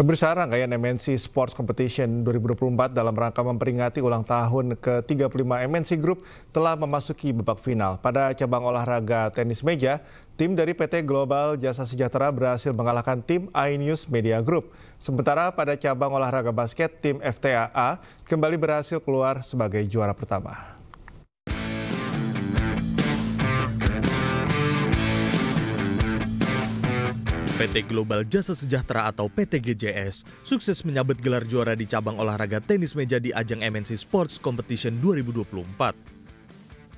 Pemirsa rangkaian MNC Sports Competition 2024 dalam rangka memperingati ulang tahun ke-35 MNC Group telah memasuki babak final. Pada cabang olahraga tenis meja, tim dari PT Global Jasa Sejahtera berhasil mengalahkan tim iNews Media Group. Sementara pada cabang olahraga basket, tim FTAA kembali berhasil keluar sebagai juara pertama. PT Global Jasa Sejahtera atau PT GJS sukses menyabet gelar juara di cabang olahraga tenis meja di ajang MNC Sports Competition 2024.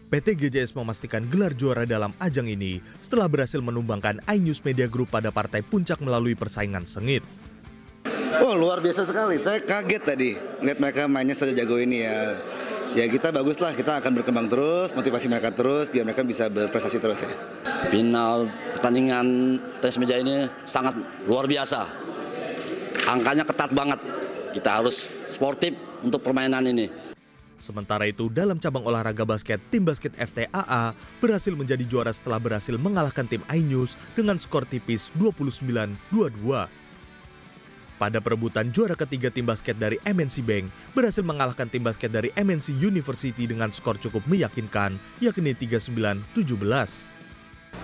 PT GJS memastikan gelar juara dalam ajang ini setelah berhasil menumbangkan iNews Media Group pada partai puncak melalui persaingan sengit. Oh luar biasa sekali, saya kaget tadi lihat mereka mainnya saja jago ini ya ya kita bagus lah, kita akan berkembang terus, motivasi mereka terus, biar mereka bisa berprestasi terus ya. Final pertandingan tenis meja ini sangat luar biasa. Angkanya ketat banget. Kita harus sportif untuk permainan ini. Sementara itu, dalam cabang olahraga basket, tim basket FTAA berhasil menjadi juara setelah berhasil mengalahkan tim iNews dengan skor tipis 29-22 pada perebutan juara ketiga tim basket dari MNC Bank berhasil mengalahkan tim basket dari MNC University dengan skor cukup meyakinkan, yakni 39-17.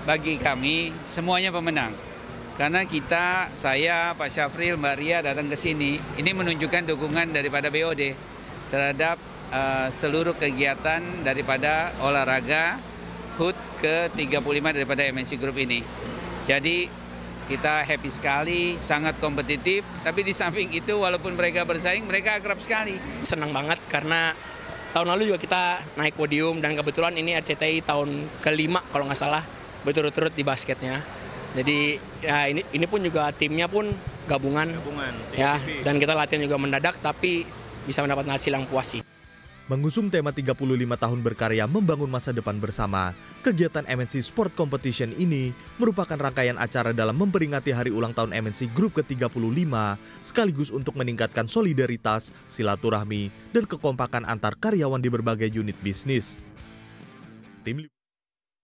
Bagi kami, semuanya pemenang. Karena kita, saya, Pak Syafril, Mbak Ria datang ke sini, ini menunjukkan dukungan daripada BOD terhadap uh, seluruh kegiatan daripada olahraga HUT ke-35 daripada MNC Group ini. Jadi kita happy sekali, sangat kompetitif. Tapi di samping itu walaupun mereka bersaing, mereka akrab sekali. Senang banget karena tahun lalu juga kita naik podium dan kebetulan ini RCTI tahun kelima kalau nggak salah berturut-turut di basketnya. Jadi ya ini ini pun juga timnya pun gabungan, gabungan ya dan kita latihan juga mendadak tapi bisa mendapat hasil yang puas sih. Mengusung tema 35 tahun berkarya membangun masa depan bersama, kegiatan MNC Sport Competition ini merupakan rangkaian acara dalam memperingati hari ulang tahun MNC Group ke-35 sekaligus untuk meningkatkan solidaritas, silaturahmi, dan kekompakan antar karyawan di berbagai unit bisnis. Tim